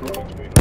Thanks,